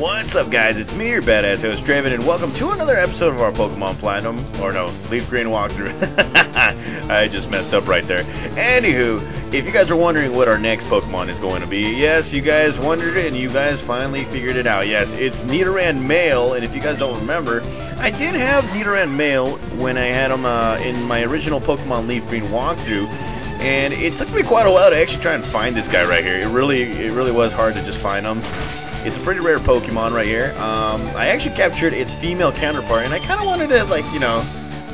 What's up, guys? It's me, your badass host, Draven, and welcome to another episode of our Pokemon Platinum, or no, Leaf Green walkthrough. I just messed up right there. Anywho, if you guys are wondering what our next Pokemon is going to be, yes, you guys wondered it, and you guys finally figured it out. Yes, it's Nidoran Male, and if you guys don't remember, I did have Nidoran Male when I had him uh, in my original Pokemon Leaf Green walkthrough, and it took me quite a while to actually try and find this guy right here. It really, it really was hard to just find him. It's a pretty rare Pokemon right here. Um, I actually captured its female counterpart, and I kind of wanted to, like, you know,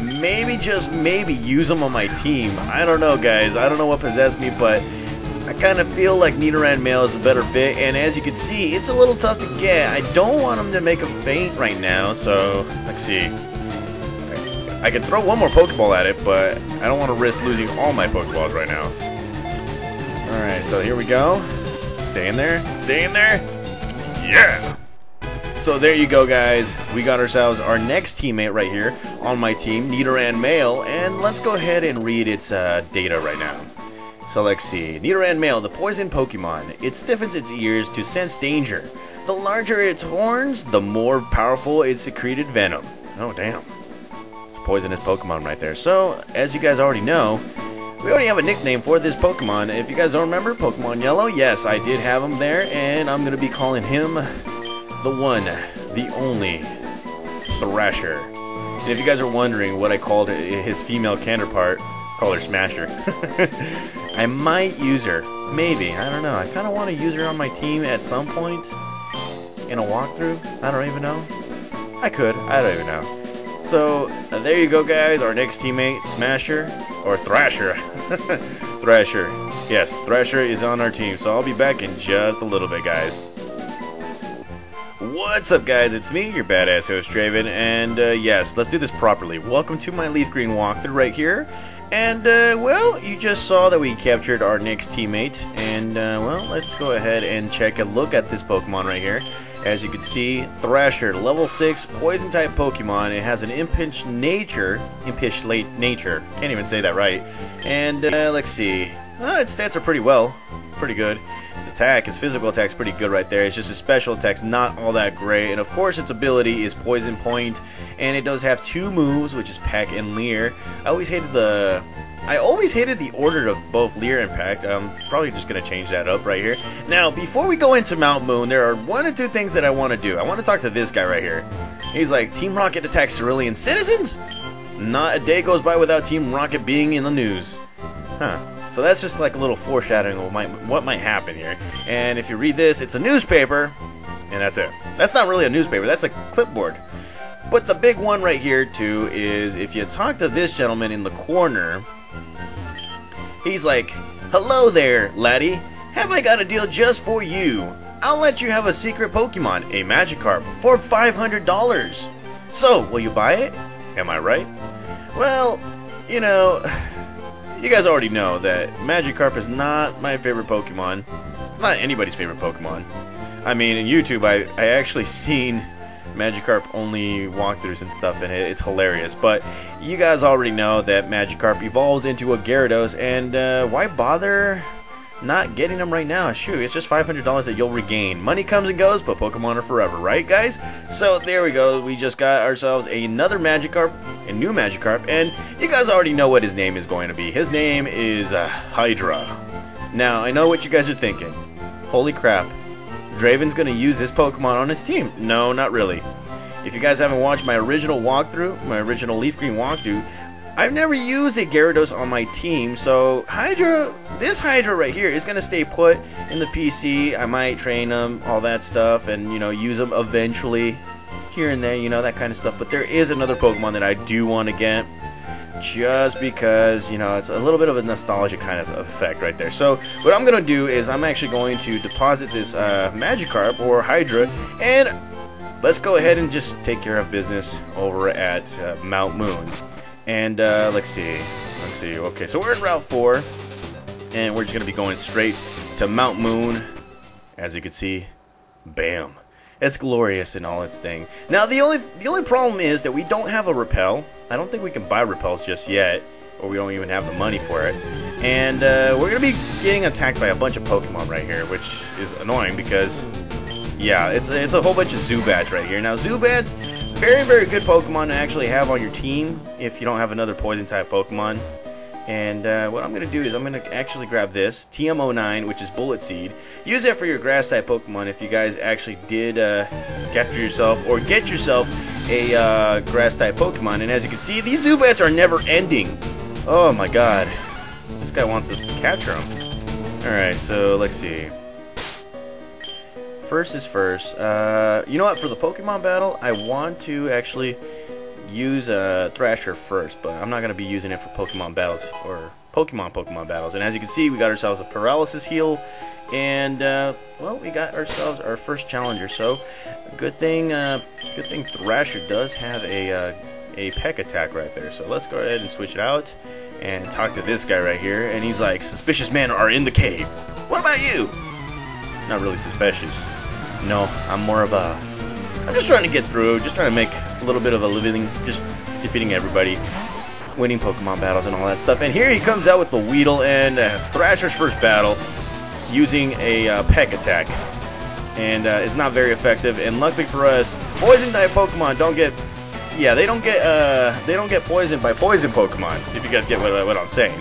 maybe just maybe use them on my team. I don't know, guys. I don't know what possessed me, but I kind of feel like Nidoran Male is a better fit, and as you can see, it's a little tough to get. I don't want him to make a faint right now, so let's see. I can throw one more Pokeball at it, but I don't want to risk losing all my Pokeballs right now. Alright, so here we go. Stay in there. Stay in there. Yeah! So there you go, guys. We got ourselves our next teammate right here on my team, Nidoran Male, and let's go ahead and read its uh, data right now. So let's see. Nidoran Male, the poison Pokemon. It stiffens its ears to sense danger. The larger its horns, the more powerful its secreted venom. Oh, damn. It's a poisonous Pokemon right there. So, as you guys already know, we already have a nickname for this Pokemon. If you guys don't remember, Pokemon Yellow, yes, I did have him there, and I'm going to be calling him the one, the only Thrasher. And if you guys are wondering what I called his female counterpart, call her Smasher. I might use her. Maybe. I don't know. I kind of want to use her on my team at some point in a walkthrough. I don't even know. I could. I don't even know. So, uh, there you go, guys. Our next teammate, Smasher, or Thrasher. Thrasher. Yes, Thrasher is on our team, so I'll be back in just a little bit, guys. What's up, guys? It's me, your badass host, Draven, and uh, yes, let's do this properly. Welcome to my Leaf Green walkthrough right here. And, uh, well, you just saw that we captured our next teammate, and, uh, well, let's go ahead and check a look at this Pokemon right here. As you can see, Thrasher, level 6, poison-type Pokemon. It has an impish nature, impish late nature, can't even say that right. And, uh, let's see, uh, its stats are pretty well, pretty good. Its attack, its physical attack's pretty good right there. It's just its special attack's not all that great. And of course, its ability is Poison Point, and it does have two moves, which is Peck and Leer. I always hated the I always hated the order of both Leer and Peck. I'm probably just going to change that up right here. Now, before we go into Mount Moon, there are one or two things that I want to do. I want to talk to this guy right here. He's like, Team Rocket attacks Cerulean citizens? Not a day goes by without Team Rocket being in the news. Huh. So that's just like a little foreshadowing of what might, what might happen here. And if you read this, it's a newspaper, and that's it. That's not really a newspaper, that's a clipboard. But the big one right here, too, is if you talk to this gentleman in the corner, he's like, Hello there, laddie. Have I got a deal just for you? I'll let you have a secret Pokemon, a Magikarp, for $500. So, will you buy it? Am I right? Well, you know, you guys already know that Magikarp is not my favorite Pokemon. It's not anybody's favorite Pokemon. I mean, in YouTube, I, I actually seen Magikarp only walkthroughs and stuff, and it, it's hilarious. But you guys already know that Magikarp evolves into a Gyarados, and uh, why bother not getting them right now? Shoot, it's just $500 that you'll regain. Money comes and goes, but Pokemon are forever, right, guys? So there we go. We just got ourselves another Magikarp, a new Magikarp, and you guys already know what his name is going to be. His name is uh, Hydra. Now, I know what you guys are thinking. Holy crap, Draven's going to use this Pokemon on his team. No, not really. If you guys haven't watched my original walkthrough, my original Leaf Green walkthrough, I've never used a Gyarados on my team, so Hydra, this Hydra right here is going to stay put in the PC. I might train them, all that stuff, and, you know, use them eventually here and there, you know, that kind of stuff. But there is another Pokemon that I do want to get just because, you know, it's a little bit of a nostalgia kind of effect right there. So what I'm going to do is I'm actually going to deposit this uh, Magikarp or Hydra and let's go ahead and just take care of business over at uh, Mount Moon. And uh, let's see. Let's see. Okay, so we're in Route 4 and we're just going to be going straight to Mount Moon. As you can see, bam. It's glorious in all its thing. Now the only the only problem is that we don't have a repel. I don't think we can buy repels just yet, or we don't even have the money for it. And uh, we're gonna be getting attacked by a bunch of Pokemon right here, which is annoying because Yeah, it's, it's a whole bunch of Zubats right here. Now, Zubats, very, very good Pokemon to actually have on your team if you don't have another Poison-type Pokemon. And uh, what I'm going to do is I'm going to actually grab this, TM09, which is Bullet Seed. Use that for your Grass-type Pokemon if you guys actually did uh, capture yourself or get yourself a uh, Grass-type Pokemon. And as you can see, these Zubats are never ending. Oh my god. This guy wants us to capture him. Alright, so let's see. First is first. Uh, you know what? For the Pokemon battle, I want to actually use a Thrasher first, but I'm not going to be using it for Pokemon battles or Pokemon Pokemon battles. And as you can see, we got ourselves a Paralysis Heal, and uh, well, we got ourselves our first challenger. So, good thing, uh, good thing Thrasher does have a uh, a Peck attack right there. So let's go ahead and switch it out and talk to this guy right here. And he's like, "Suspicious men are in the cave. What about you?" Not really suspicious. No, I'm more of a I'm just trying to get through, just trying to make a little bit of a living, just defeating everybody, winning Pokemon battles and all that stuff. And here he comes out with the Weedle and uh, Thrasher's first battle using a uh, Peck attack. And uh, it's not very effective. And luckily for us, Poison type Pokemon don't get, yeah, they don't get, uh, they don't get poisoned by Poison Pokemon. If you guys get what, what I'm saying.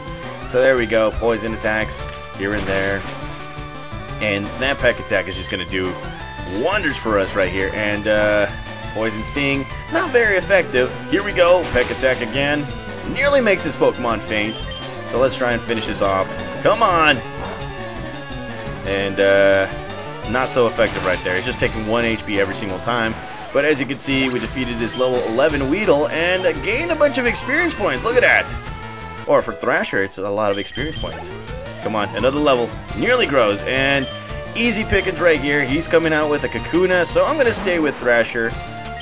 So there we go, Poison attacks here and there. And that Peck attack is just going to do wonders for us right here. And uh, Poison Sting, not very effective. Here we go, Peck Attack again. Nearly makes this Pokemon faint. So let's try and finish this off. Come on! And uh, not so effective right there. It's just taking 1 HP every single time. But as you can see, we defeated this level 11 Weedle and gained a bunch of experience points. Look at that! Or for Thrasher, it's a lot of experience points. Come on, another level. Nearly grows, and Easy pickings right here. He's coming out with a Kakuna, so I'm going to stay with Thrasher.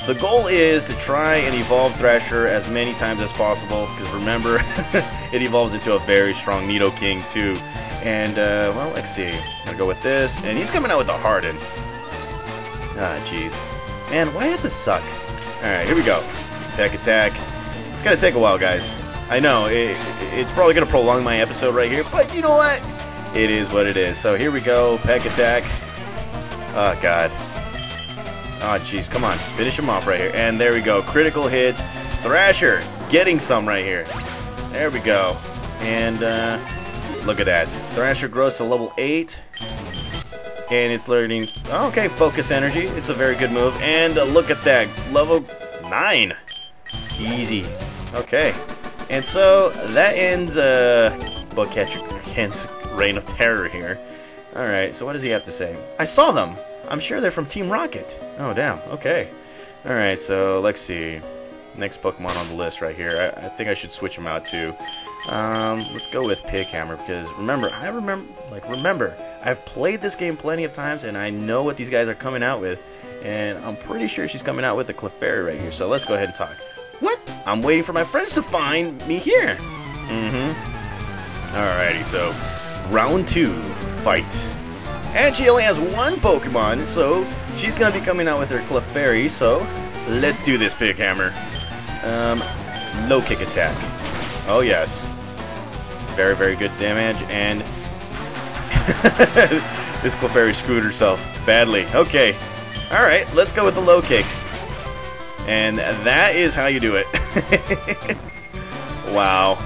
The goal is to try and evolve Thrasher as many times as possible, because remember, it evolves into a very strong Nidoking too. And, uh, well, let's see. I'm going to go with this, and he's coming out with a Harden. Ah, jeez. Man, why had this suck? Alright, here we go. Peck attack. It's going to take a while, guys. I know, it, it's probably going to prolong my episode right here, but you know what? it is what it is. So here we go, Peck Attack. Oh, God. Oh, jeez, come on. Finish him off right here. And there we go, critical hit. Thrasher getting some right here. There we go. And uh, look at that. Thrasher grows to level 8. And it's learning, okay, Focus Energy. It's a very good move. And uh, look at that, level 9. Easy. Okay. And so that ends uh, Bugcatcher Kent's reign of terror here. Alright, so what does he have to say? I saw them! I'm sure they're from Team Rocket. Oh, damn. Okay. Alright, so let's see. Next Pokemon on the list right here. I, I think I should switch them out too. Um, let's go with Pighammer because remember, I remember, like, remember, I've played this game plenty of times and I know what these guys are coming out with. And I'm pretty sure she's coming out with the Clefairy right here. So let's go ahead and talk. What? I'm waiting for my friends to find me here. Mm-hmm. Alrighty, so round two, fight. And she only has one Pokemon, so she's to be coming out with her Clefairy, so let's do this, Pighammer. Um, low kick attack. Oh, yes. Very, very good damage, and this Clefairy screwed herself badly. Okay. Alright, let's go with the low kick. And that is how you do it. wow.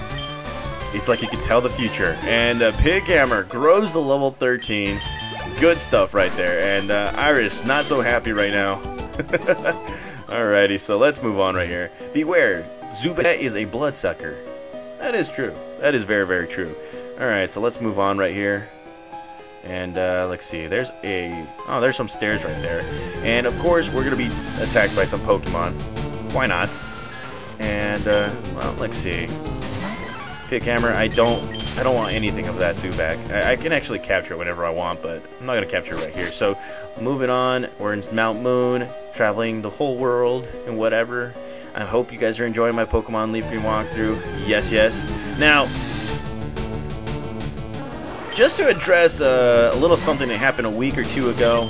It's like you can tell the future. And uh, Pighammer grows to level 13. Good stuff right there. And uh, Iris, not so happy right now. Alrighty, so let's move on right here. Beware, Zubat is a bloodsucker. That is true. That is very, very true. Alright, so let's move on right here. And uh, let's see, there's a... Oh, there's some stairs right there. And of course, we're going to be attacked by some Pokemon. Why not? And, uh, well, let's see. Pighammer, I don't I don't want anything of that Zubat. I, I can actually capture it whenever I want, but I'm not going to capture it right here. So, moving on, we're in Mount Moon, traveling the whole world and whatever. I hope you guys are enjoying my Pokemon Leaf Green walkthrough. Yes, yes. Now, just to address uh, a little something that happened a week or two ago,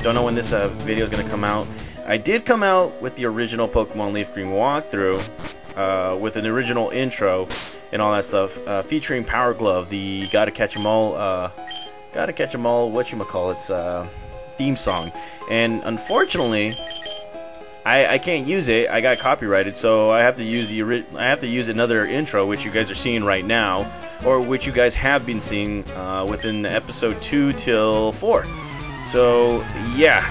don't know when this uh, video is going to come out. I did come out with the original Pokemon Leaf Green walkthrough uh, with an original intro and all that stuff, uh, featuring Power Glove, the Gotta Catch 'Em All, uh, Gotta Catch 'Em All, what you call it's uh, theme song. And unfortunately, I, I can't use it. I got copyrighted, so I have to use the I have to use another intro, which you guys are seeing right now, or which you guys have been seeing uh, within episode two till four. So yeah,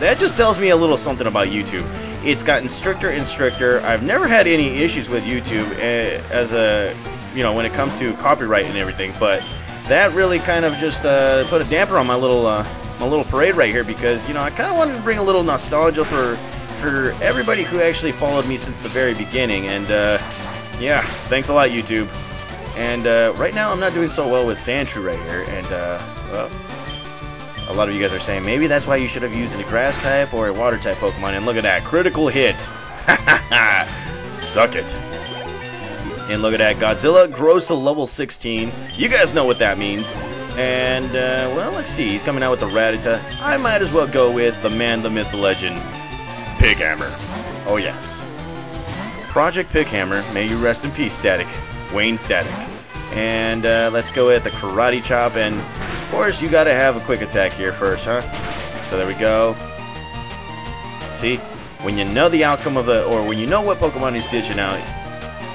that just tells me a little something about YouTube. It's gotten stricter and stricter. I've never had any issues with YouTube eh, as a you know when it comes to copyright and everything, but that really kind of just uh, put a damper on my little uh, my little parade right here because you know I kind of wanted to bring a little nostalgia for for everybody who actually followed me since the very beginning. And uh, yeah, thanks a lot, YouTube. And uh, right now, I'm not doing so well with Sandshrew right here. And uh, well, a lot of you guys are saying maybe that's why you should have used a grass type or a water type Pokemon. And look at that, critical hit. Suck it. And look at that, Godzilla grows to level 16. You guys know what that means. And, uh, well, let's see. He's coming out with the Rattata. I might as well go with the man, the myth, the legend, Pighammer. Oh yes. Project Pighammer, may you rest in peace, Static. Wayne Static. And uh, let's go with the Karate Chop, and of course you gotta have a quick attack here first, huh? So there we go. See, when you know the outcome of the, or when you know what Pokemon he's dishing out,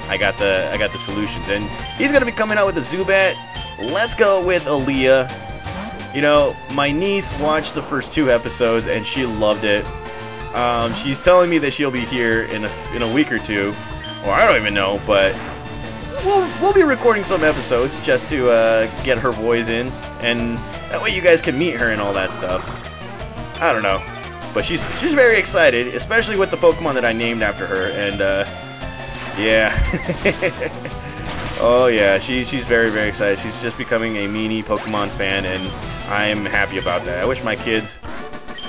I got the, I got the solutions, and he's gonna be coming out with a Zubat. Let's go with Aaliyah. You know, my niece watched the first two episodes and she loved it. Um, she's telling me that she'll be here in a, in a week or two, or I don't even know, but we'll, we'll be recording some episodes just to uh, get her voice in, and that way you guys can meet her and all that stuff. I don't know, but she's she's very excited, especially with the Pokemon that I named after her, and uh, yeah. oh yeah, she, she's very, very excited. She's just becoming a meanie Pokemon fan, and I'm happy about that. I wish my kids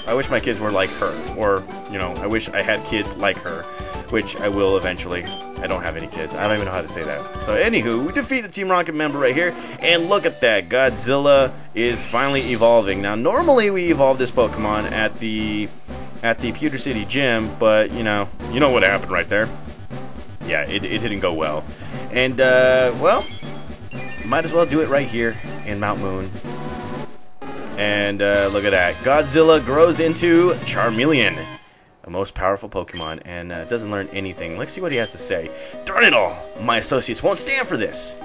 I wish my kids were like her, or, you know, I wish I had kids like her, which I will eventually. I don't have any kids. I don't even know how to say that. So, anywho, we defeat the Team Rocket member right here, and look at that. Godzilla is finally evolving. Now, normally we evolve this Pokemon at the at the Pewter City Gym, but, you know, you know what happened right there. Yeah, it, it didn't go well. And, uh, well, might as well do it right here in Mount Moon. And uh, look at that. Godzilla grows into Charmeleon, most powerful Pokemon, and uh, doesn't learn anything. Let's see what he has to say. Darn it all! My associates won't stand for this!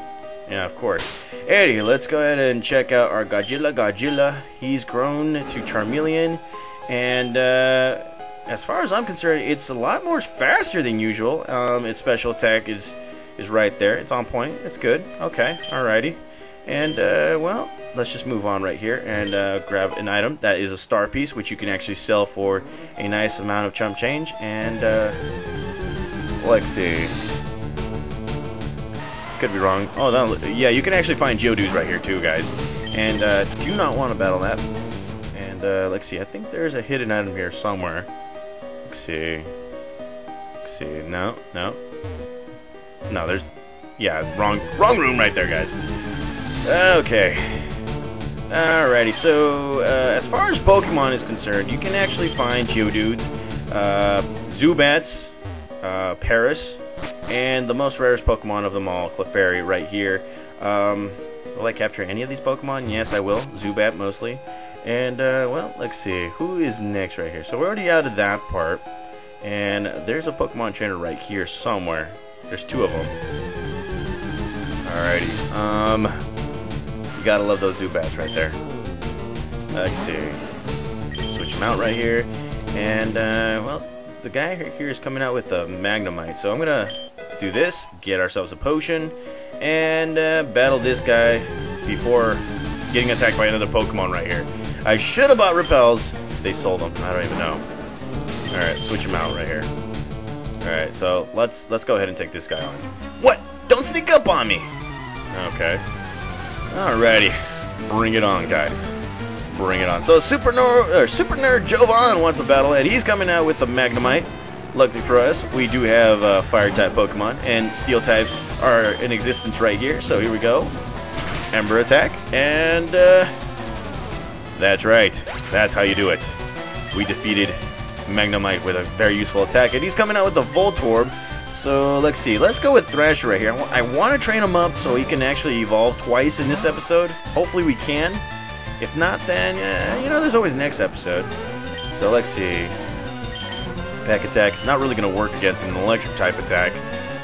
Yeah, of course. Eddie, let's go ahead and check out our Godzilla. Godzilla, he's grown to Charmeleon, and uh, as far as I'm concerned, it's a lot more faster than usual. Um, its special attack is is right there. It's on point. It's good. Okay, alrighty. And, uh, well, let's just move on right here and uh, grab an item that is a star piece, which you can actually sell for a nice amount of chump change. And uh, let's see. Could be wrong. Oh, no, yeah, you can actually find Geodudes right here too, guys. And uh, do not want to battle that. And uh, let's see. I think there's a hidden item here somewhere. Let's see. Let's see. No, no, no. There's yeah, wrong, wrong room right there, guys. Okay. Alrighty, so uh, as far as Pokemon is concerned, you can actually find Geodudes, uh, Zubats, uh, Paras, and the most rarest Pokemon of them all, Clefairy, right here. Um, will I capture any of these Pokemon? Yes, I will. Zubat, mostly. And, uh, well, let's see. Who is next right here? So we're already out of that part. And there's a Pokemon trainer right here somewhere. There's two of them. Alrighty. Um, gotta love those Zubats right there. Let's see. Switch them out right here. And, uh, well, the guy here is coming out with a Magnemite. So I'm gonna do this, get ourselves a potion, and uh, battle this guy before getting attacked by another Pokemon right here. I should have bought Repels. They sold them. I don't even know. Alright, switch them out right here. Alright, so let's let's go ahead and take this guy on. What? Don't sneak up on me! Okay. Alrighty. Bring it on, guys. Bring it on. So Super Super Nerd Jovan wants a battle, and he's coming out with the Magnemite. Luckily for us, we do have uh, Fire-type Pokemon, and Steel types are in existence right here. So here we go. Ember attack, and uh, that's right. That's how you do it. We defeated Magnemite with a very useful attack, and he's coming out with the Voltorb. So let's see. Let's go with Thrasher right here. I want to train him up so he can actually evolve twice in this episode. Hopefully we can. If not, then, uh, you know, there's always next episode. So let's see. Peck attack. It's not really going to work against an electric type attack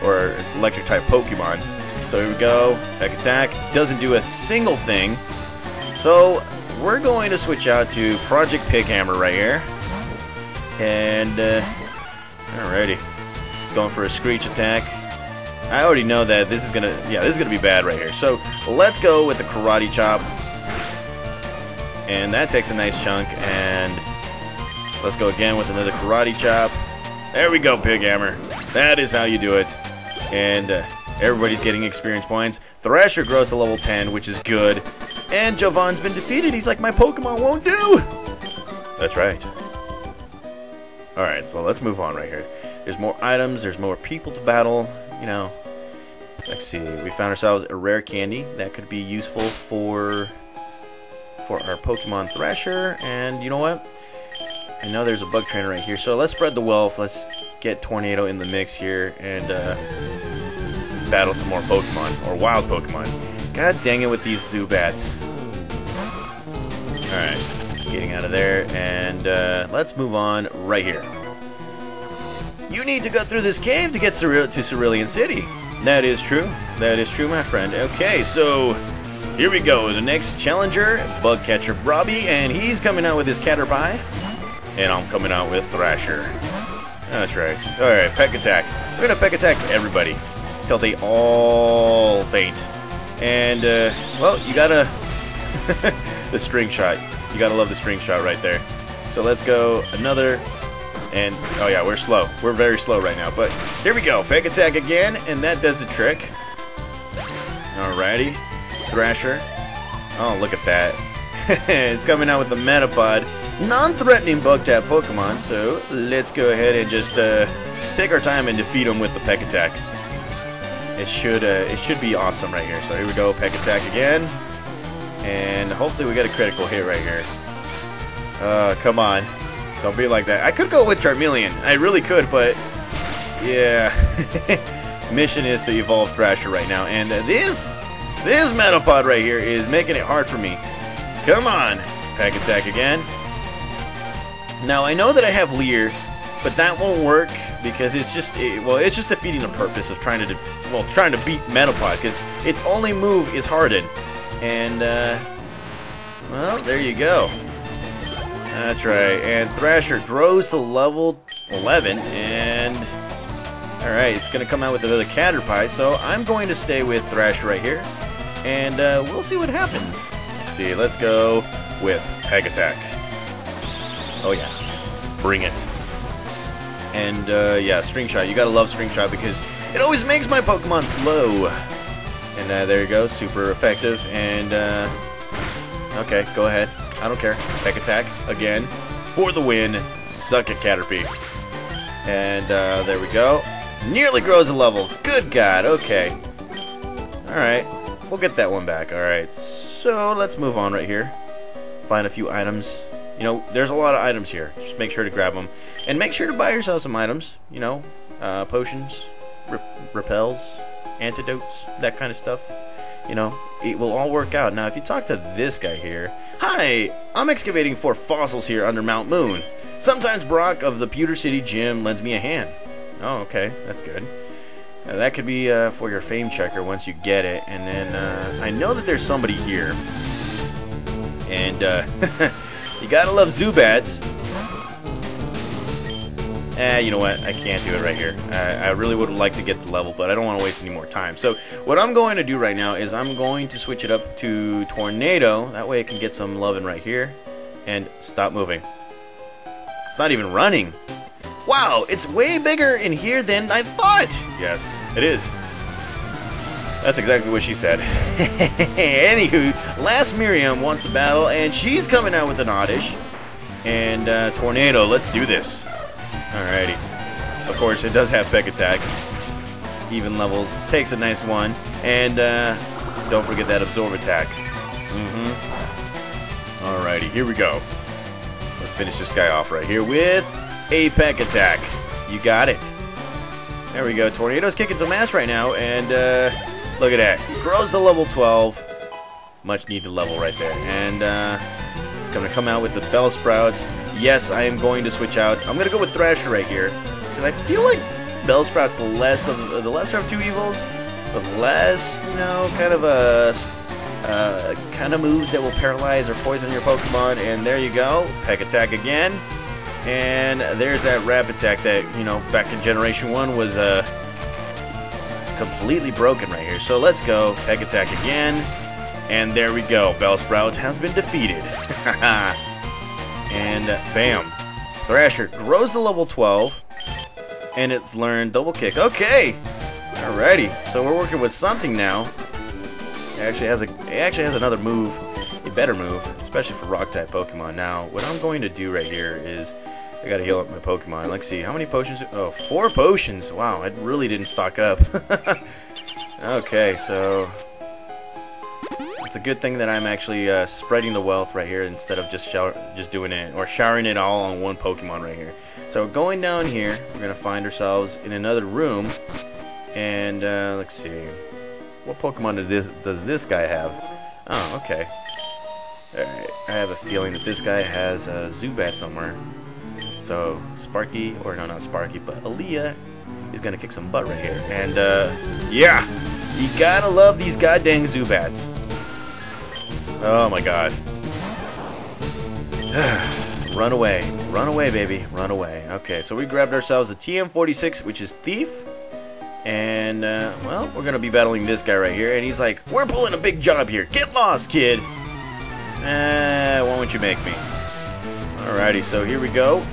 or electric type Pokemon. So here we go. Peck attack. Doesn't do a single thing. So we're going to switch out to Project Pickhammer right here. And, uh, alrighty. Going for a Screech attack. I already know that this is gonna, yeah, this is gonna be bad right here. So let's go with the Karate Chop. And that takes a nice chunk, and let's go again with another Karate Chop. There we go, Pickhammer. That is how you do it. And uh, everybody's getting experience points. Thrasher grows to level 10, which is good. And Jovan's been defeated. He's like, my Pokemon won't do. That's right. Alright, so let's move on right here. There's more items, there's more people to battle, you know. Let's see, we found ourselves a rare candy that could be useful for for our Pokemon Thrasher, and you know what? I know there's a bug trainer right here, so let's spread the wealth, let's get Tornado in the mix here, and uh, battle some more Pokemon, or wild Pokemon. God dang it with these Zubats. Alright, getting out of there, and uh, let's move on right here. You need to go through this cave to get to Cerulean City. That is true. That is true, my friend. Okay, so here we go. The next challenger, Bug Catcher Robby, and he's coming out with his Caterpie. And I'm coming out with Thrasher. That's right. Alright, Peck Attack. We're gonna Peck Attack everybody. Until they all faint. And, uh, well, you gotta... the string shot. You gotta love the string shot right there. So let's go another and, oh yeah, we're slow. We're very slow right now. But here we go. Peck attack again, and that does the trick. Alrighty. Thrasher. Oh, look at that. it's coming out with the Metapod. Non-threatening bug type Pokemon, so let's go ahead and just uh, take our time and defeat him with the Peck attack. It should uh, it should be awesome right here. So here we go, Peck attack again. And hopefully we get a critical hit right here. Uh, come on. Don't be like that. I could go with Charmeleon. I really could, but yeah. Mission is to evolve Thrasher right now, and uh, this this Metapod right here is making it hard for me. Come on, Peck Attack again. Now I know that I have Leer, but that won't work because it's just it, well, it's just defeating the purpose of trying to well trying to beat Metapod because its only move is Harden, and uh, well there you go. That's right, and Thrasher grows to level 11, and... Alright, it's to come out with another Caterpie, so I'm going to stay with Thrasher right here, and uh, we'll see what happens. Let's see, let's go with Peck Attack. Oh yeah, bring it. And uh, yeah, String Shot, you gotta love String Shot because it always makes my Pokemon slow. And uh, there you go, super effective, and uh, okay, go ahead. I don't care. Peck attack again for the win. Suck it, Caterpie. And uh, there we go. Nearly grows a level. Good God. Okay. All right. We'll get that one back. All right. So let's move on right here. Find a few items. You know, there's a lot of items here. Just make sure to grab them. And make sure to buy yourself some items. You know, uh, potions, rep repels, antidotes, that kind of stuff. You know, it will all work out. Now, if you talk to this guy here, Hi, I'm excavating for fossils here under Mount Moon. Sometimes Brock of the Pewter City Gym lends me a hand. Oh, okay, that's good. Uh, that could be uh, for your fame checker once you get it. And then uh, I know that there's somebody here. And uh, you gotta love Zubats. Eh, you know what? I can't do it right here. I, I really would like to get the level, but I don't want to waste any more time. So what I'm going to do right now is I'm going to switch it up to Tornado. That way it can get some loving right here. And stop moving. It's not even running. Wow, it's way bigger in here than I thought. Yes, it is. That's exactly what she said. Anywho, Lass Miriam wants the battle, and she's coming out with an Oddish. And uh, Tornado, let's do this. Alrighty. Of course, it does have Peck Attack. Even levels. Takes a nice one. And uh, don't forget that Absorb Attack. Mm-hmm. Alrighty, here we go. Let's finish this guy off right here with a Peck Attack. You got it. There we go. Tornado's kicking some ass right now. And uh, look at that. He grows to level 12. Much needed level right there. And uh, it's going to come out with the Bellsprout. Yes, I am going to switch out. I'm going to go with Thrasher right here. Because I feel like Bellsprout's the less of the lesser of two evils. The less, you know, kind of a uh, kind of moves that will paralyze or poison your Pokemon. And there you go. Peck Attack again. And there's that Wrap Attack that, you know, back in Generation 1 was uh, completely broken right here. So let's go. Peck Attack again. And there we go. Bellsprout has been defeated. and bam. Thrasher grows to level 12. And it's learned Double Kick. Okay! Alrighty. So we're working with something now. It actually has a it actually has another move. A better move, especially for rock type Pokemon. Now, what I'm going to do right here is I gotta heal up my Pokemon. Let's see, how many potions? Oh, four potions. Wow, I really didn't stock up. okay, so it's a good thing that I'm actually uh, spreading the wealth right here instead of just just doing it or showering it all on one Pokemon right here. So going down here, we're gonna find ourselves in another room, and uh, let's see, what Pokemon does this does this guy have? Oh, okay. Alright, I have a feeling that this guy has a Zubat somewhere. So Sparky, or no, not Sparky, but Aaliyah is gonna kick some butt right here. And uh, yeah, you gotta love these goddamn Zubats. Oh my god. run away. Run away, baby. Run away. Okay, so we grabbed ourselves a TM46, which is Thief. And, uh, well, we're going to be battling this guy right here. And he's like, we're pulling a big job here. Get lost, kid. Eh, why won't you make me? Alrighty, so here we go.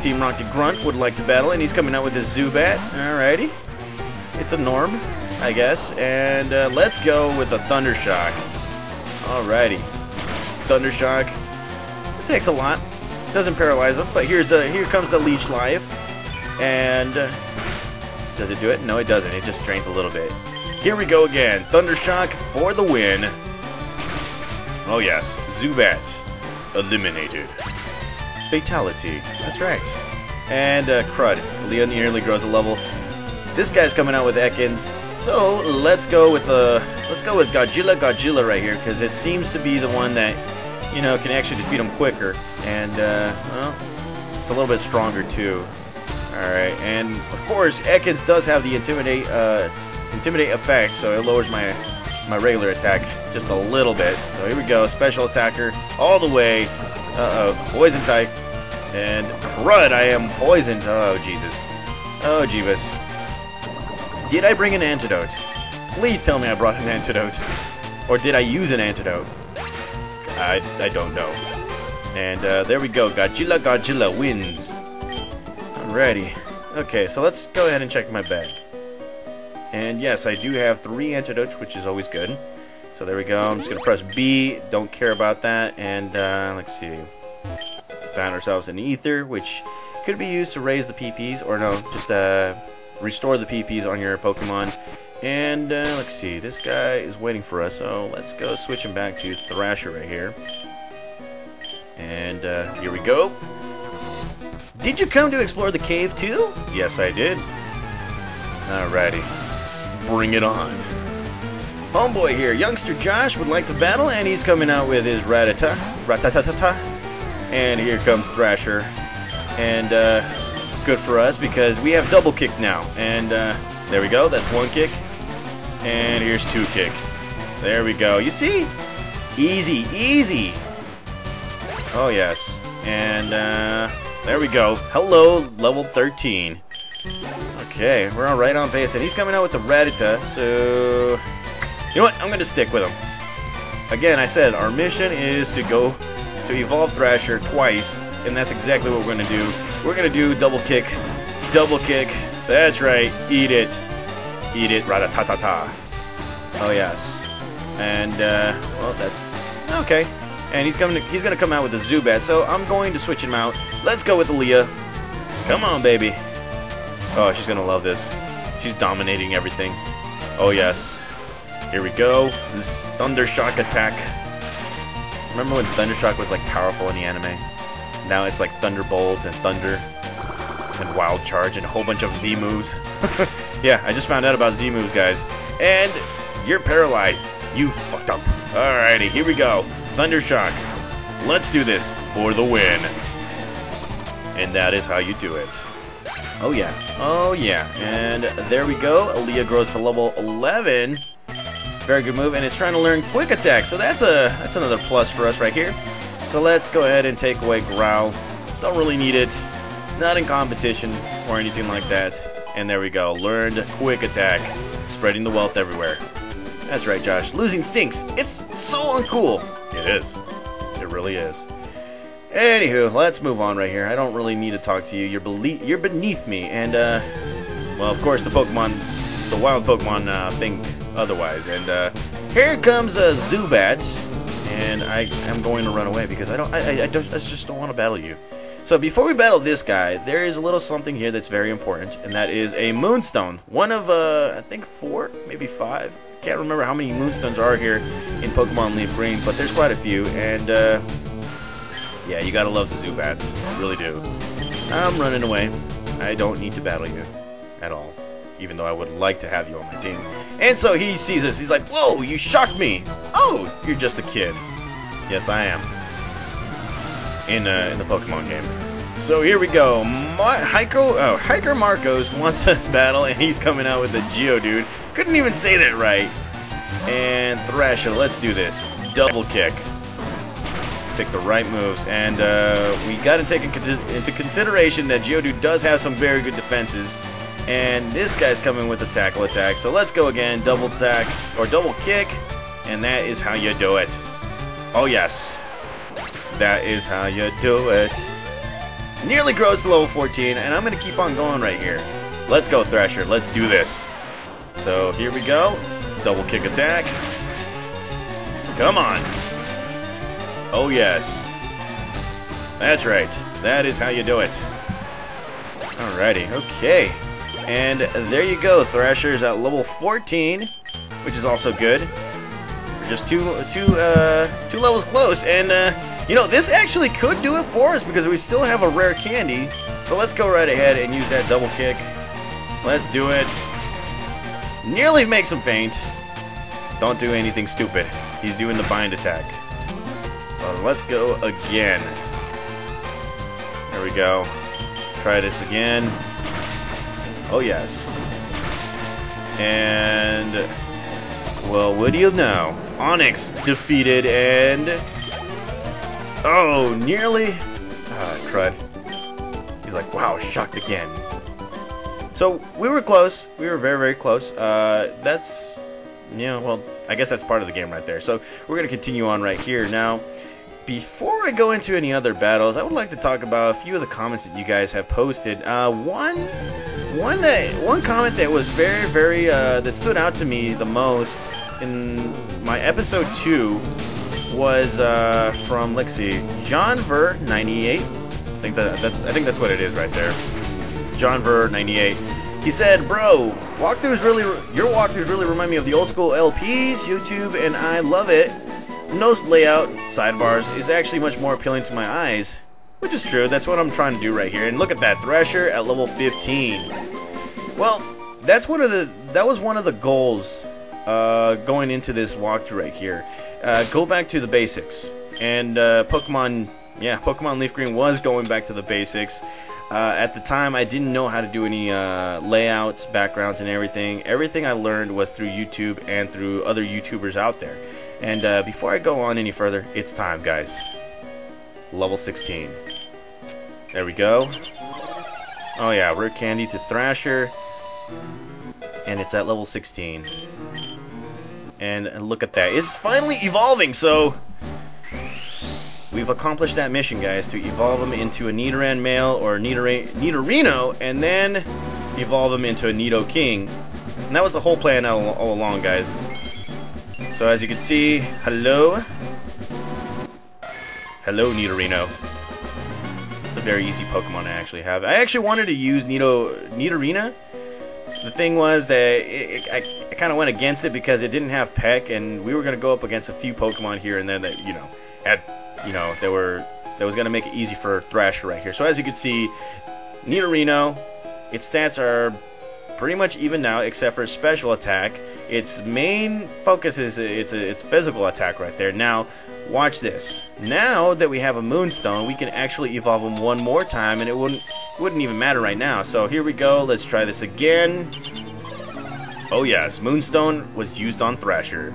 Team Rocket Grunt would like to battle, and he's coming out with his Zubat. Alrighty. It's a Norm, I guess. And uh, let's go with the Thundershock. Alrighty. Thundershock. It takes a lot. Doesn't paralyze him, but here's a, here comes the Leech Life. And uh, does it do it? No, it doesn't. It just drains a little bit. Here we go again. Thundershock for the win. Oh yes, Zubat eliminated. Fatality. That's right. And uh, Crud. Leon nearly grows a level. This guy's coming out with Ekans, so let's go with the let's go with Godzilla Godzilla right here because it seems to be the one that you know can actually defeat him quicker and uh, well, it's a little bit stronger too. All right, and of course Ekans does have the intimidate uh, intimidate effect, so it lowers my my regular attack just a little bit. So here we go, special attacker all the way. Uh oh, poison type. And crud, I am poisoned. Oh Jesus. Oh Jeebus. Did I bring an antidote? Please tell me I brought an antidote. Or did I use an antidote? I, I don't know. And uh, there we go. Godzilla Godzilla wins. Alrighty. Okay, so let's go ahead and check my bag. And yes, I do have three antidotes, which is always good. So there we go. I'm just going to press B. Don't care about that. And uh, let's see. Found ourselves an Ether, which could be used to raise the PPs. Or no, just uh, restore the PPs on your Pokemon. And uh, let's see, this guy is waiting for us, so let's go switch him back to Thrasher right here. And uh, here we go. Did you come to explore the cave too? Yes, I did. Alrighty. Bring it on. Homeboy here, youngster Josh would like to battle, and he's coming out with his Rattata. Ratatatata. And here comes Thrasher. And uh, good for us because we have double kick now. And uh, there we go, that's one kick. And here's two kick. There we go. You see? Easy, easy. Oh, yes. And, uh, there we go. Hello, level 13. Okay, we're on right on base. And he's coming out with the Rattata, so... You know what? I'm going to stick with him. Again, I said, our mission is to go to evolve Thrasher twice, and that's exactly what we're going to do. We're to do double kick, double kick. That's right. Eat it. Eat it, ratatatata. Oh yes. And uh, well, that's okay. And he's coming. To, he's gonna come out with the Zubat, so I'm going to switch him out. Let's go with Aaliyah. Come on, baby. Oh, she's gonna love this. She's dominating everything. Oh yes. Here we go. This Thundershock attack. Remember when Thundershock was like powerful in the anime? Now it's like Thunderbolt and Thunder and Wild Charge and a whole bunch of Z moves. yeah, I just found out about Z moves, guys. And you're paralyzed. You fucked up. Alrighty, here we go. Thundershock. Let's do this for the win. And that is how you do it. Oh yeah. Oh yeah. And there we go. Aaliyah grows to level 11. Very good move, and it's trying to learn Quick Attack, so that's a that's another plus for us right here. So let's go ahead and take away Growl. Don't really need it. Not in competition or anything like that. And there we go. Learned Quick Attack. Spreading the wealth everywhere. That's right, Josh. Losing stinks. It's so uncool. It is. It really is. Anywho, let's move on right here. I don't really need to talk to you. You're, you're beneath me. And, uh, well, of course, the Pokemon, the wild Pokemon uh, think otherwise. And, uh, here comes a Zubat. And I am going to run away because I don't, I, I, don't, I just don't want to battle you. So before we battle this guy, there is a little something here that's very important, and that is a Moonstone. One of, uh, I think four, maybe five. Can't remember how many Moonstones are here in Pokemon Leaf Green, but there's quite a few, and, uh, yeah, you gotta love the Zubats. Really do. I'm running away. I don't need to battle you at all, even though I would like to have you on my team. And so he sees us. He's like, whoa, you shocked me. Oh, you're just a kid. Yes, I am in, uh, in the Pokemon game. So here we go. Ma oh, Hiker Marcos wants to battle, and he's coming out with a Geodude. Couldn't even say that right. And Thrasher, let's do this. Double kick. Pick the right moves, and uh, we got to take into consideration that Geodude does have some very good defenses. And this guy's coming with a tackle attack. So let's go again. Double attack, or double kick. And that is how you do it. Oh, yes. That is how you do it. Nearly grows to level 14, and I'm going to keep on going right here. Let's go, Thrasher. Let's do this. So here we go. Double kick attack. Come on. Oh, yes. That's right. That is how you do it. Alrighty, okay. And there you go. Thrasher's at level 14, which is also good. We're just two, two, uh, two levels close, and, uh, you know, this actually could do it for us because we still have a rare candy. So let's go right ahead and use that double kick. Let's do it. Nearly makes him faint. Don't do anything stupid. He's doing the bind attack. Uh, let's go again. There we go. Try this again. Oh, yes. And... Well, what do you know? Onix defeated and... Oh, nearly. Ah, crud. He's like, wow, shocked again. So, we were close. We were very, very close. Uh, that's, know, well, I guess that's part of the game right there. So, we're going to continue on right here. Now, before I go into any other battles, I would like to talk about a few of the comments that you guys have posted. Uh, one, one, uh, one comment that was very, very, uh, that stood out to me the most in my episode 2 was uh, from let's see, John Ver 98. I think that that's I think that's what it is right there. John Ver 98. He said, "Bro, walkthroughs really your walkthroughs really remind me of the old school LPs, YouTube, and I love it. Nose layout, sidebars is actually much more appealing to my eyes." Which is true. That's what I'm trying to do right here. And look at that Thrasher at level 15. Well, that's one of the that was one of the goals uh, going into this walkthrough right here uh, go back to the basics. And uh, Pokemon, yeah, Pokemon Leaf Green was going back to the basics. Uh, at the time, I didn't know how to do any uh, layouts, backgrounds, and everything. Everything I learned was through YouTube and through other YouTubers out there. And uh, before I go on any further, it's time, guys. Level 16. There we go. Oh yeah, rare candy to Thrasher. And it's at level 16. And look at that. It's finally evolving, so... We've accomplished that mission, guys, to evolve them into a Nidoran male or Nidorino, and then evolve them into a Nidoking. And that was the whole plan all, all along, guys. So as you can see, hello. Hello, Nidorino. It's a very easy Pokemon to actually have. I actually wanted to use Nido Nidorina the thing was that it, it, I, I kind of went against it because it didn't have Peck, and we were going to go up against a few Pokemon here and then that, you know, had, you know, that were, that was going to make it easy for Thrasher right here. So as you can see, Nidorino, its stats are pretty much even now, except for special attack. Its main focus is it's its physical attack right there. Now, watch this. Now that we have a Moonstone, we can actually evolve him one more time, and it wouldn't wouldn't even matter right now. So here we go. Let's try this again. Oh yes, Moonstone was used on Thrasher.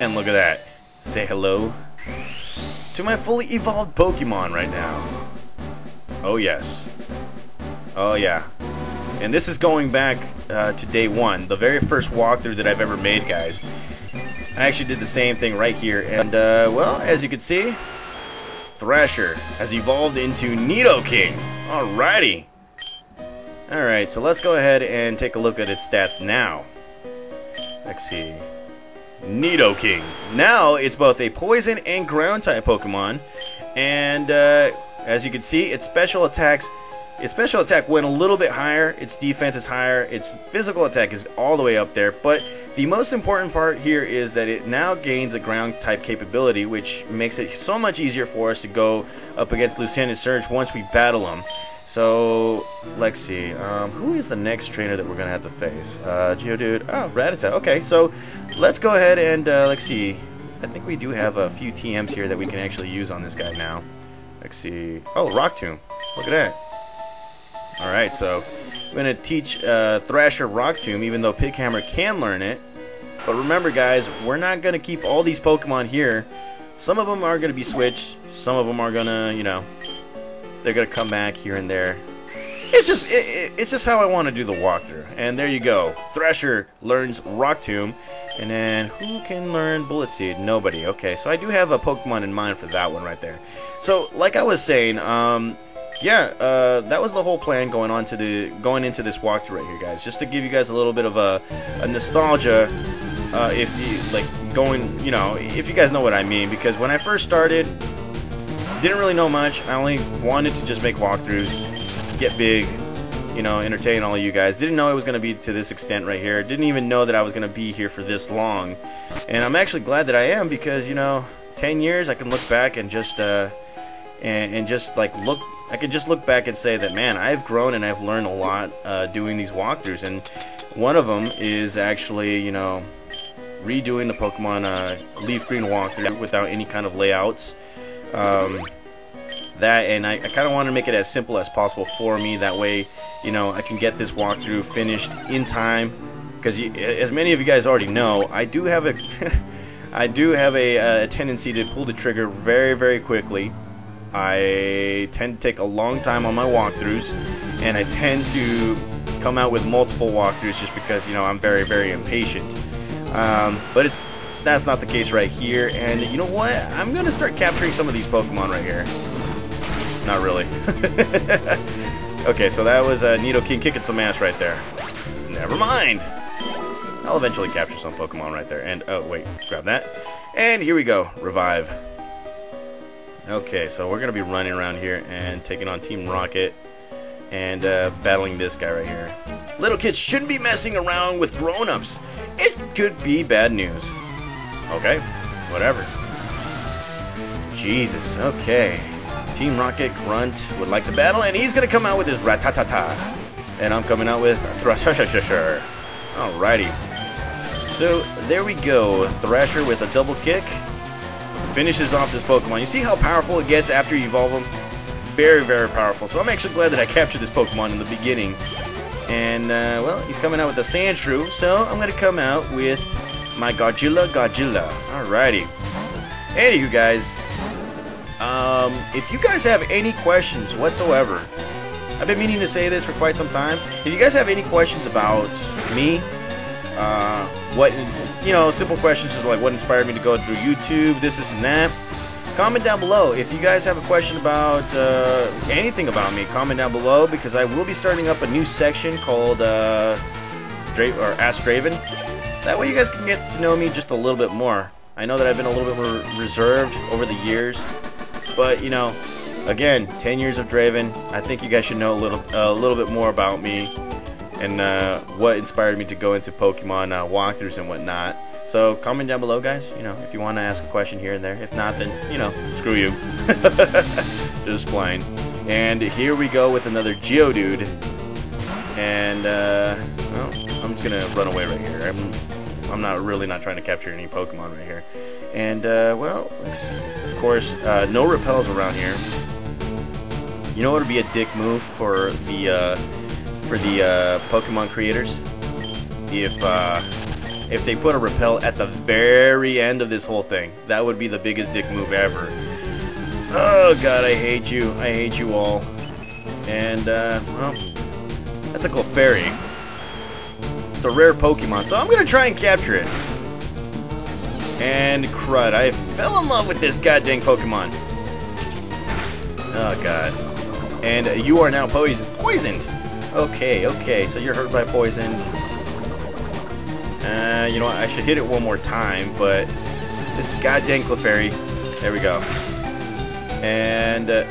And look at that. Say hello to my fully evolved Pokemon right now. Oh yes. Oh yeah. And this is going back uh, to day one, the very first walkthrough that I've ever made, guys. I actually did the same thing right here, and uh, well, as you can see, Thrasher has evolved into Nidoking. Alrighty. Alright, so let's go ahead and take a look at its stats now. Let's see. Nidoking. Now, it's both a poison and ground type Pokemon, and uh, as you can see, its special attacks its special attack went a little bit higher, its defense is higher, its physical attack is all the way up there, but the most important part here is that it now gains a ground type capability, which makes it so much easier for us to go up against Lieutenant Surge once we battle him. So, let's see. Um, who is the next trainer that we're going to have to face? Uh, Geodude. Oh, Rattata. Okay, so let's go ahead and, uh, let's see. I think we do have a few TMs here that we can actually use on this guy now. Let's see. Oh, Rock Tomb. Look at that. Alright, so I'm going to teach uh, Thrasher Rock Tomb, even though Pighammer can learn it. But remember, guys, we're not going to keep all these Pokemon here. Some of them are going to be switched. Some of them are going to, you know, they're going to come back here and there. It's just, it, it, it's just how I want to do the walkthrough. And there you go. Thrasher learns Rock Tomb. And then, who can learn Bullet Seed? Nobody. Okay, so I do have a Pokemon in mind for that one right there. So, like I was saying, um, yeah, uh, that was the whole plan going on to the going into this walkthrough right here, guys. Just to give you guys a little bit of a, a nostalgia, uh, if you like going, you know, if you guys know what I mean. Because when I first started, didn't really know much. I only wanted to just make walkthroughs, get big, you know, entertain all of you guys. Didn't know it was going to be to this extent right here. Didn't even know that I was going to be here for this long. And I'm actually glad that I am because, you know, 10 years I can look back and just, uh, and, and just like look I can just look back and say that, man, I've grown and I've learned a lot uh, doing these walkthroughs. And one of them is actually, you know, redoing the Pokemon uh, Leaf Green walkthrough without any kind of layouts. Um, that, and I, I kind of want to make it as simple as possible for me. That way, you know, I can get this walkthrough finished in time. Because as many of you guys already know, I do have a... I do have a, a tendency to pull the trigger very, very quickly. I tend to take a long time on my walkthroughs, and I tend to come out with multiple walkthroughs just because you know I'm very very impatient. Um, but it's that's not the case right here, and you know what? I'm gonna start capturing some of these Pokemon right here. Not really. okay, so that was uh, Nidoking kicking some ass right there. Never mind. I'll eventually capture some Pokemon right there. And oh wait, grab that. And here we go, revive. Okay, so we're going to be running around here and taking on Team Rocket and uh, battling this guy right here. Little kids shouldn't be messing around with grown-ups. It could be bad news. Okay, whatever. Jesus, okay. Team Rocket Grunt would like to battle, and he's going to come out with his Rattata. And I'm coming out with Thrasher. Alrighty. So, there we go. Thrasher with a double kick finishes off this Pokemon. You see how powerful it gets after you evolve him? Very, very powerful. So I'm actually glad that I captured this Pokemon in the beginning. And, uh, well, he's coming out with the Sandshrew, so I'm going to come out with my Godzilla Godzilla. Alrighty. You guys. Um, if you guys have any questions whatsoever, I've been meaning to say this for quite some time. If you guys have any questions about me, uh, what you know, simple questions is like what inspired me to go through YouTube, this, this, and that. Comment down below if you guys have a question about uh, anything about me. Comment down below because I will be starting up a new section called uh, Dra or Ask Draven. That way you guys can get to know me just a little bit more. I know that I've been a little bit more reserved over the years, but you know, again, 10 years of Draven. I think you guys should know a little, a little bit more about me and uh, what inspired me to go into Pokemon uh, walkthroughs and whatnot. So comment down below, guys. You know, if you want to ask a question here and there. If not, then you know, screw you. Just plain. And here we go with another Geodude. And uh, well, I'm just gonna run away right here. I'm, I'm not really not trying to capture any Pokemon right here. And, uh, well, of course, uh, no repels around here. You know what would be a dick move for the, uh, for the, uh, Pokemon creators? If, uh, if they put a repel at the very end of this whole thing. That would be the biggest dick move ever. Oh god, I hate you. I hate you all. And, uh, well, that's a Clefairy. It's a rare Pokemon, so I'm gonna try and capture it. And crud, I fell in love with this goddamn Pokemon. Oh god. And you are now poison poisoned. Okay, okay, so you're hurt by poison. Uh, you know what, I should hit it one more time, but this goddamn Clefairy. There we go. And, uh,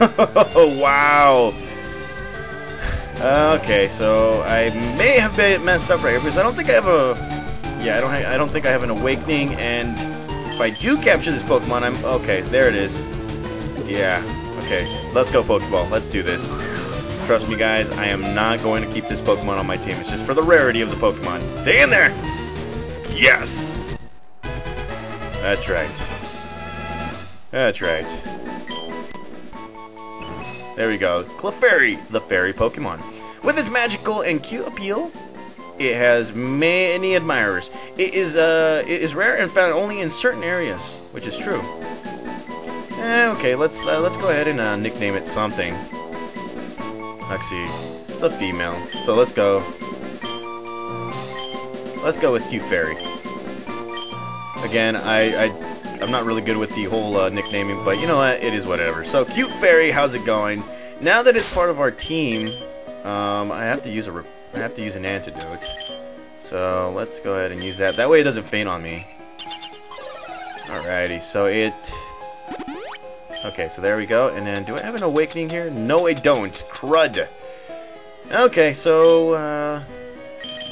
wow. Okay, so I may have been messed up right here because I don't think I have a yeah, I don't. I don't think I have an awakening, and if I do capture this Pokemon, I'm okay. There it is. Yeah. Okay. Let's go, Pokeball. Let's do this. Trust me, guys. I am not going to keep this Pokemon on my team. It's just for the rarity of the Pokemon. Stay in there. Yes. That's right. That's right. There we go. Clefairy, the fairy Pokemon. With its magical and cute appeal, it has many admirers. It is uh, it is rare and found only in certain areas, which is true. Eh, okay, let's uh, let's go ahead and uh, nickname it something. Let's it's a female, so let's go. Let's go with Cute Fairy. Again, I, I I'm not really good with the whole uh, nicknaming, but you know what? It is whatever. So Cute Fairy, how's it going? Now that it's part of our team, um, I have to use a I have to use an antidote. So let's go ahead and use that. That way it doesn't faint on me. Alrighty, so it... Okay, so there we go. And then, do I have an awakening here? No, I don't. Crud. Okay, so, uh,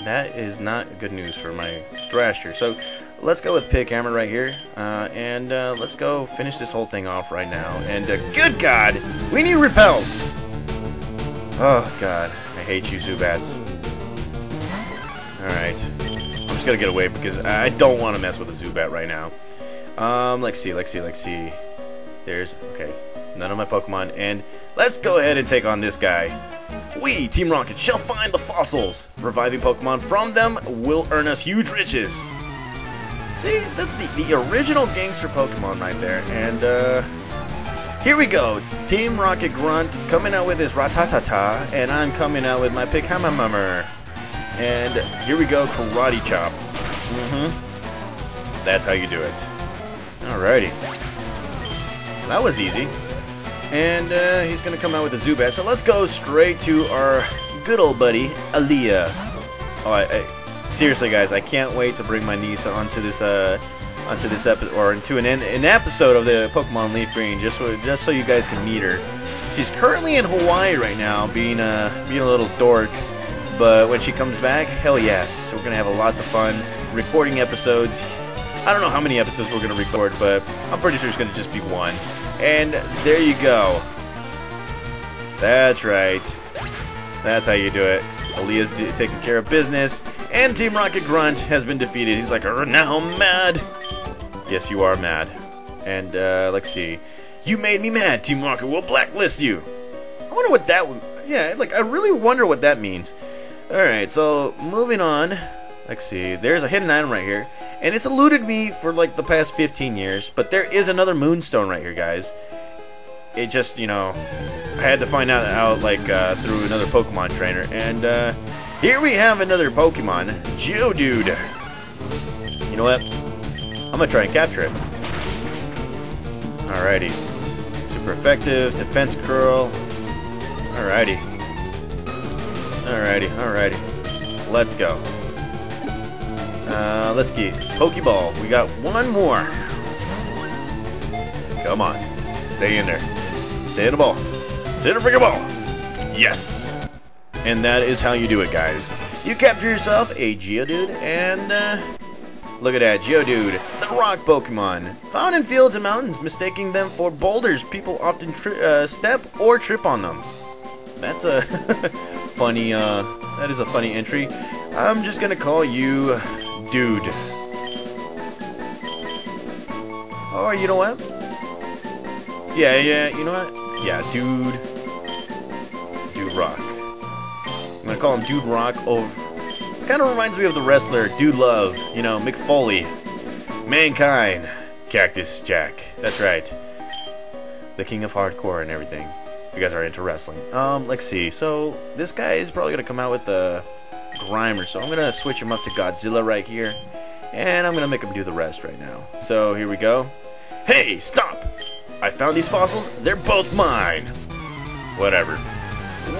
That is not good news for my Thrasher. So, let's go with Pig Hammer right here. Uh, and, uh, let's go finish this whole thing off right now. And, uh, good God! We need repels! Oh, God. I hate you, Zubats. Alright. I'm just gonna get away because I don't want to mess with a Zubat right now. Um, let's see, let's see, let's see. There's, okay, none of my Pokemon. And let's go ahead and take on this guy. We, Team Rocket, shall find the fossils. Reviving Pokemon from them will earn us huge riches. See, that's the, the original gangster Pokemon right there. And, uh, here we go. Team Rocket Grunt coming out with his Rattata, and I'm coming out with my Pikhamamummer. And here we go, Karate Chop. Mm-hmm. That's how you do it. Alrighty. That was easy. And uh, he's going to come out with a Zubat. So let's go straight to our good old buddy, Aaliyah. Oh, I, I, seriously, guys, I can't wait to bring my niece onto this uh, onto this episode or into an, an episode of the Pokemon Leaf Green, just so, just so you guys can meet her. She's currently in Hawaii right now, being a being a little dork. But when she comes back, hell yes. We're to have a lots of fun recording episodes. I don't know how many episodes we're going to record, but I'm pretty sure it's going to just be one. And there you go. That's right. That's how you do it. Aaliyah's taking care of business, and Team Rocket Grunt has been defeated. He's like, now I'm mad. Yes, you are mad. And, uh, let's see. You made me mad, Team Rocket. We'll blacklist you. I wonder what that. Yeah, like, I really wonder what that means. Alright, so moving on. Let's see. There's a hidden item right here. And it's eluded me for like the past 15 years. But there is another moonstone right here, guys. It just, you know, I had to find out out like uh, through another Pokemon trainer. And uh, here we have another Pokemon, Geodude. You know what? I'm to try and capture it. Alrighty. Super effective. Defense curl. Alrighty. Alrighty, alrighty. Let's go. Uh, let's get Pokeball. We got one more. Come on. Stay in there. Stay in the ball. Stay in the freaking ball. Yes. And that is how you do it, guys. You capture yourself a Geodude, and uh, look at that, Geodude, the rock Pokemon. Found in fields and mountains, mistaking them for boulders. People often uh, step or trip on them. That's a funny, uh, that is a funny entry. I'm just gonna call you Dude. Oh, you know what? Yeah, yeah, you know what? Yeah, Dude. Dude Rock. I'm gonna call him Dude Rock over... Kind of reminds me of the wrestler Dude Love, you know, Mick Foley. Mankind. Cactus Jack. That's right. The king of hardcore and everything. If you guys are into wrestling. Um, let's see. So, this guy is probably gonna come out with the Grimer, so I'm gonna switch him up to Godzilla right here. And I'm gonna make him do the rest right now. So, here we go. Hey, stop! I found these fossils. They're both mine. Whatever.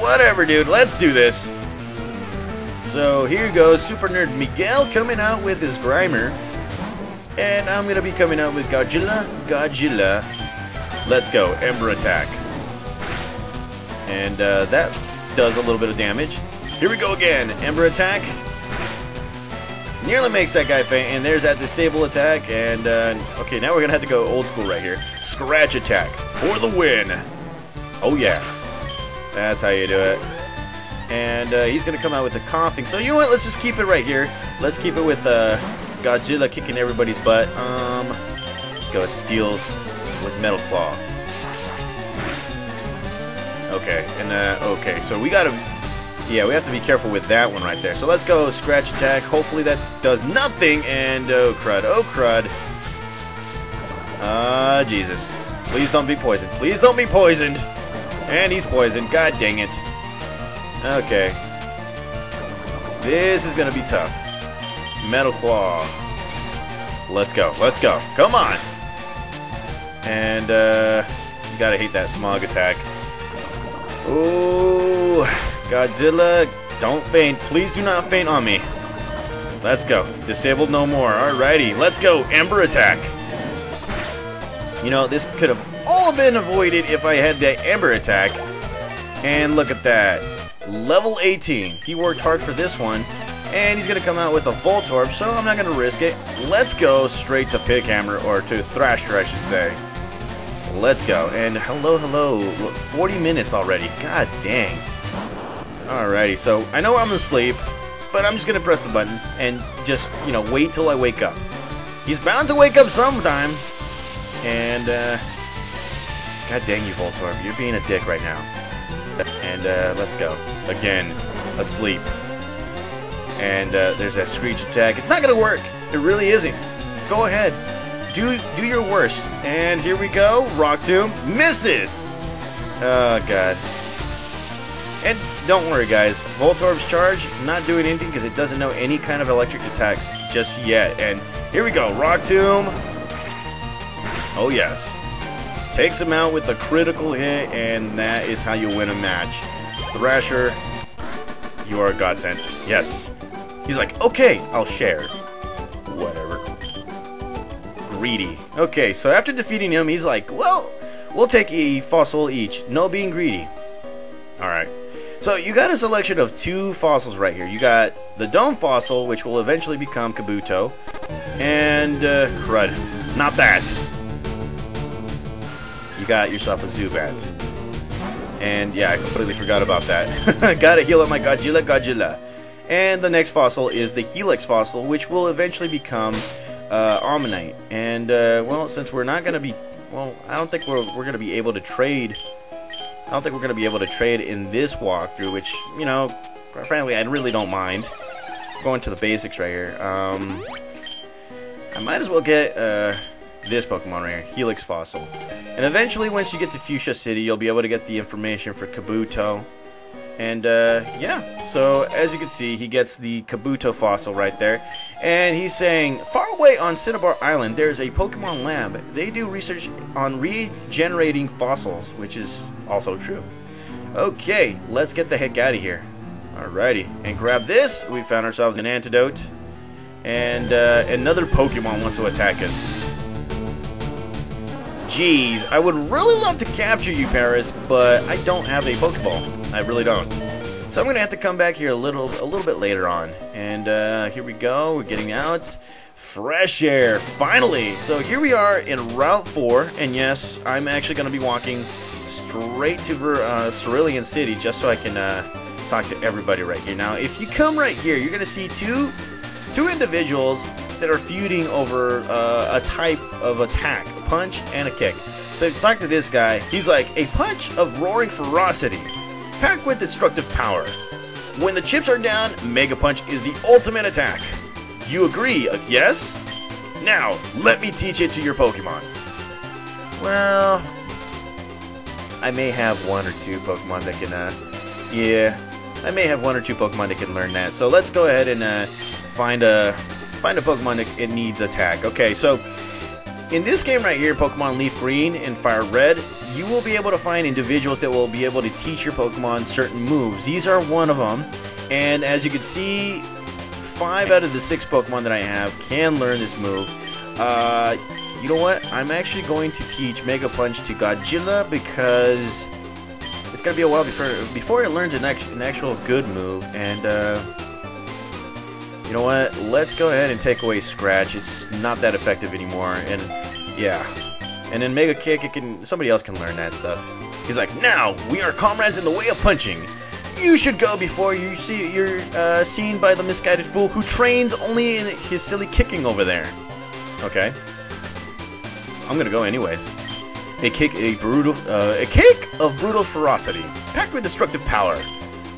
Whatever, dude. Let's do this. So here goes Super Nerd Miguel coming out with his Grimer. And I'm going to be coming out with Godzilla. Godzilla. Let's go. Ember Attack. And uh, that does a little bit of damage. Here we go again. Ember Attack. Nearly makes that guy faint, and there's that disable attack, and, uh, okay, now we're gonna have to go old school right here. Scratch attack for the win. Oh, yeah. That's how you do it. And uh, he's gonna come out with the Koffing. So, you know what? Let's just keep it right here. Let's keep it with uh, Godzilla kicking everybody's butt. Um, let's go Steel with Metal Claw. Okay, and, uh, okay, so we gotta yeah, we have to be careful with that one right there. So let's go scratch attack. Hopefully that does nothing. And oh crud, oh crud. Ah, uh, Jesus. Please don't be poisoned. Please don't be poisoned. And he's poisoned. God dang it. Okay. This is going to be tough. Metal Claw. Let's go. Let's go. Come on. And, uh, gotta hate that smog attack. Ooh. Godzilla, don't faint. Please do not faint on me. Let's go. Disabled no more. Alrighty, let's go. Ember attack. You know, this could have all been avoided if I had that Ember attack. And look at that. Level 18. He worked hard for this one. And he's going to come out with a Voltorb, so I'm not going to risk it. Let's go straight to Pighammer, or to Thrasher, I should say. Let's go. And hello, hello. 40 minutes already. God dang. Alrighty, so I know I'm asleep, but I'm just gonna press the button and just, you know, wait till I wake up. He's bound to wake up sometime. And, uh, God dang you, Voltorb, you're being a dick right now. And, uh, let's go. Again, asleep. And, uh, there's that Screech attack. It's not gonna work! It really isn't. Go ahead. Do, do your worst. And here we go. Rock Tomb misses! Oh, God. And don't worry, guys. Voltorb's charge, not doing anything because it doesn't know any kind of electric attacks just yet. And here we go. Rock Tomb. Oh, yes. Takes him out with a critical hit, and that is how you win a match. Thrasher, you are a godsend. Yes. He's like, okay, I'll share. Whatever. Greedy. Okay, so after defeating him, he's like, well, we'll take a fossil each. No being greedy. Alright. So you got a selection of two fossils right here. You got the Dome fossil, which will eventually become Kabuto, and uh, crud, not that. You got yourself a Zubat. And yeah, I completely forgot about that. Gotta heal up my Godzilla Godzilla. And the next fossil is the Helix fossil, which will eventually become uh, Omanyte. And, uh, well, since we're not going to be... Well, I don't think we're, we're going to be able to trade I don't think we're going to be able to trade in this walkthrough, which, you know, frankly, I really don't mind. Going to the basics right here. Um, I might as well get uh, this Pokemon right here, Helix Fossil. And eventually, once you get to Fuchsia City, you'll be able to get the information for Kabuto. And, uh, yeah, so as you can see, he gets the Kabuto fossil right there. And he's saying, far away on Cinnabar Island, there's a Pokemon lab. They do research on regenerating fossils, which is also true. Okay, let's get the heck out of here. Alrighty, and grab this. We found ourselves an antidote. And uh, another Pokemon wants to attack us. Jeez, I would really love to capture you, Paras, but I don't have a Pokeball. I really don't. So I'm gonna have to come back here a little, a little bit later on. And uh, here we go. We're getting out. Fresh air, finally. So here we are in Route 4, and yes, I'm actually gonna be walking straight to uh, Cerulean City just so I can uh, talk to everybody right here. Now, if you come right here, you're gonna see two, two individuals that are feuding over uh, a type of attack, a punch and a kick. So talk to this guy. He's like a punch of roaring ferocity, packed with destructive power. When the chips are down, Mega Punch is the ultimate attack. You agree, uh, yes? Now, let me teach it to your Pokemon. Well, I may have one or two Pokemon that can, uh, yeah, I may have one or two Pokemon that can learn that. So let's go ahead and uh, find a find a Pokemon that it needs attack. Okay, so in this game right here, Pokemon Leaf Green and Fire Red, you will be able to find individuals that will be able to teach your Pokemon certain moves. These are one of them, and as you can see, five out of the six Pokemon that I have can learn this move. Uh, you know what? I'm actually going to teach Mega Punch to Godzilla because it's gonna be a while before before it learns an, act an actual good move, and uh, you know what? Let's go ahead and take away Scratch. It's not that effective anymore. And yeah. And then Mega Kick, it can somebody else can learn that stuff. He's like, now we are comrades in the way of punching. You should go before you see you're uh, seen by the misguided fool who trains only in his silly kicking over there. Okay. I'm gonna go anyways. A kick, a brutal, uh, a kick of brutal ferocity, packed with destructive power.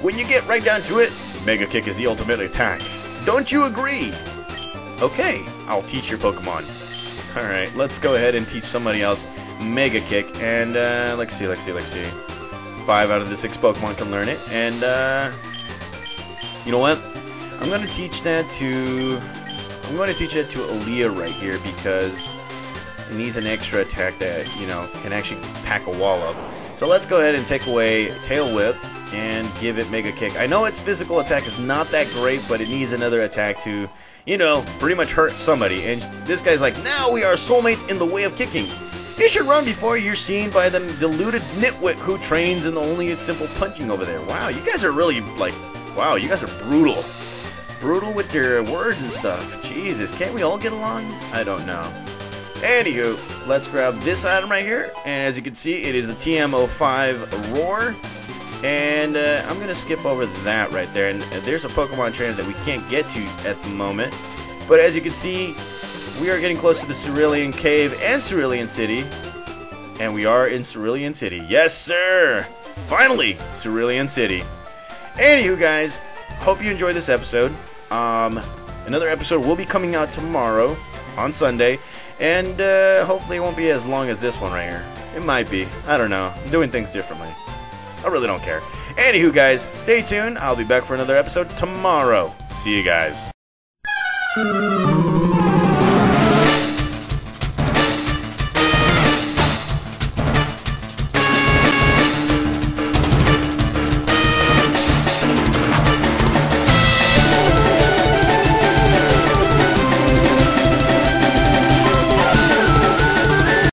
When you get right down to it, Mega Kick is the ultimate attack. Don't you agree? Okay, I'll teach your Pokemon. Alright, let's go ahead and teach somebody else Mega Kick. And, uh, let's see, let's see, let's see. Five out of the six Pokemon can learn it. And, uh, you know what? I'm going to teach that to... I'm going to teach that to Aaliyah right here because it needs an extra attack that, you know, can actually pack a wall up. So let's go ahead and take away Tail Whip and give it Mega Kick. I know its physical attack is not that great, but it needs another attack to, you know, pretty much hurt somebody. And this guy's like, now we are soulmates in the way of kicking. You should run before you're seen by the deluded nitwit who trains in the only simple punching over there. Wow, you guys are really, like, wow, you guys are brutal. Brutal with your words and stuff. Jesus, can't we all get along? I don't know. Anywho, let's grab this item right here. And as you can see, it is a TM05 Roar. And uh, I'm going to skip over that right there. And uh, there's a Pokemon trainer that we can't get to at the moment. But as you can see, we are getting close to the Cerulean Cave and Cerulean City. And we are in Cerulean City. Yes, sir! Finally, Cerulean City. Anywho, guys, hope you enjoyed this episode. Um, another episode will be coming out tomorrow on Sunday. And uh, hopefully it won't be as long as this one right here. It might be. I don't know. I'm doing things differently. I really don't care. Anywho, guys, stay tuned. I'll be back for another episode tomorrow. See you guys.